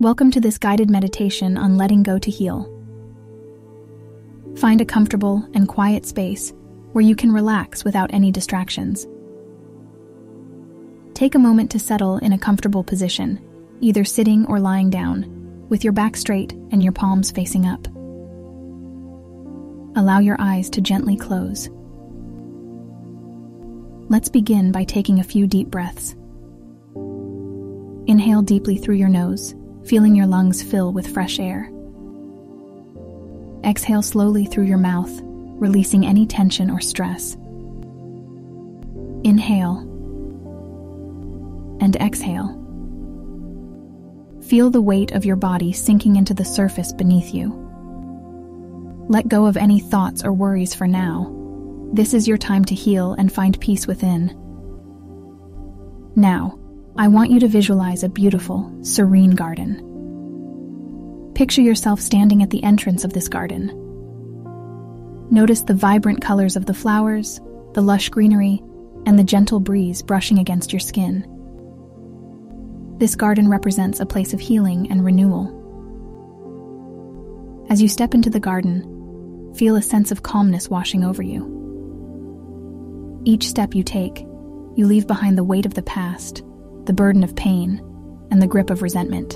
Welcome to this guided meditation on letting go to heal. Find a comfortable and quiet space where you can relax without any distractions. Take a moment to settle in a comfortable position, either sitting or lying down, with your back straight and your palms facing up. Allow your eyes to gently close. Let's begin by taking a few deep breaths. Inhale deeply through your nose feeling your lungs fill with fresh air. Exhale slowly through your mouth, releasing any tension or stress. Inhale and exhale. Feel the weight of your body sinking into the surface beneath you. Let go of any thoughts or worries for now. This is your time to heal and find peace within. Now, I want you to visualize a beautiful, serene garden. Picture yourself standing at the entrance of this garden. Notice the vibrant colors of the flowers, the lush greenery, and the gentle breeze brushing against your skin. This garden represents a place of healing and renewal. As you step into the garden, feel a sense of calmness washing over you. Each step you take, you leave behind the weight of the past the burden of pain, and the grip of resentment.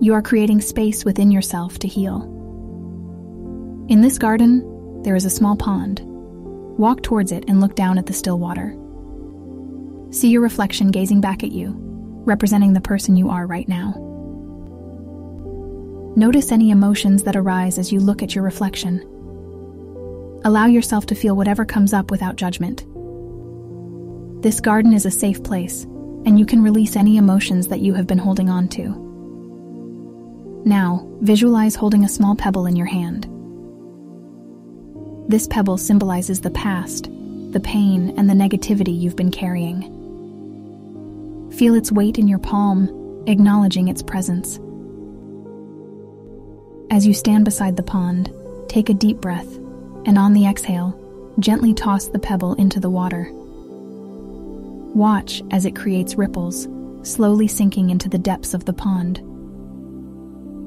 You are creating space within yourself to heal. In this garden, there is a small pond. Walk towards it and look down at the still water. See your reflection gazing back at you, representing the person you are right now. Notice any emotions that arise as you look at your reflection. Allow yourself to feel whatever comes up without judgment. This garden is a safe place, and you can release any emotions that you have been holding on to. Now, visualize holding a small pebble in your hand. This pebble symbolizes the past, the pain, and the negativity you've been carrying. Feel its weight in your palm, acknowledging its presence. As you stand beside the pond, take a deep breath, and on the exhale, gently toss the pebble into the water. Watch as it creates ripples, slowly sinking into the depths of the pond.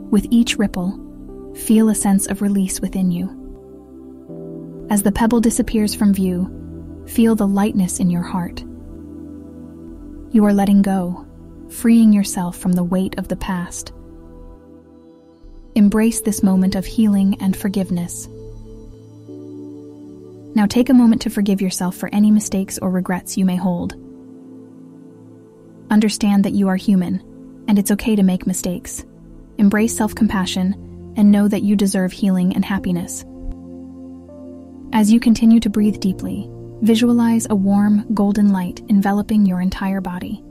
With each ripple, feel a sense of release within you. As the pebble disappears from view, feel the lightness in your heart. You are letting go, freeing yourself from the weight of the past. Embrace this moment of healing and forgiveness. Now take a moment to forgive yourself for any mistakes or regrets you may hold. Understand that you are human, and it's okay to make mistakes. Embrace self compassion and know that you deserve healing and happiness. As you continue to breathe deeply, visualize a warm, golden light enveloping your entire body.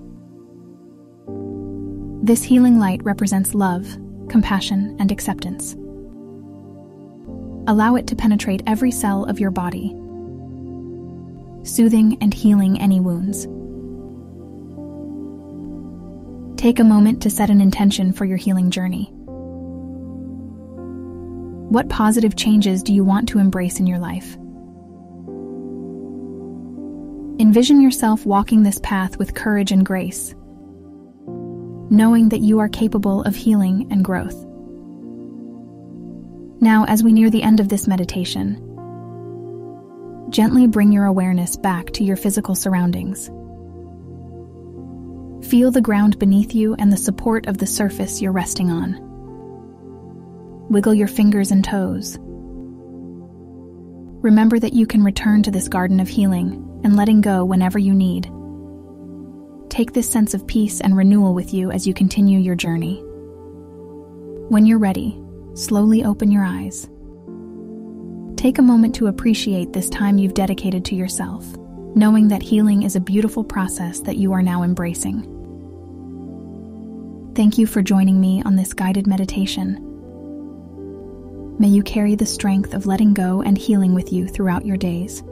This healing light represents love, compassion, and acceptance. Allow it to penetrate every cell of your body, soothing and healing any wounds. Take a moment to set an intention for your healing journey. What positive changes do you want to embrace in your life? Envision yourself walking this path with courage and grace, knowing that you are capable of healing and growth. Now, as we near the end of this meditation, gently bring your awareness back to your physical surroundings. Feel the ground beneath you and the support of the surface you're resting on. Wiggle your fingers and toes. Remember that you can return to this garden of healing and letting go whenever you need. Take this sense of peace and renewal with you as you continue your journey. When you're ready, slowly open your eyes. Take a moment to appreciate this time you've dedicated to yourself knowing that healing is a beautiful process that you are now embracing. Thank you for joining me on this guided meditation. May you carry the strength of letting go and healing with you throughout your days.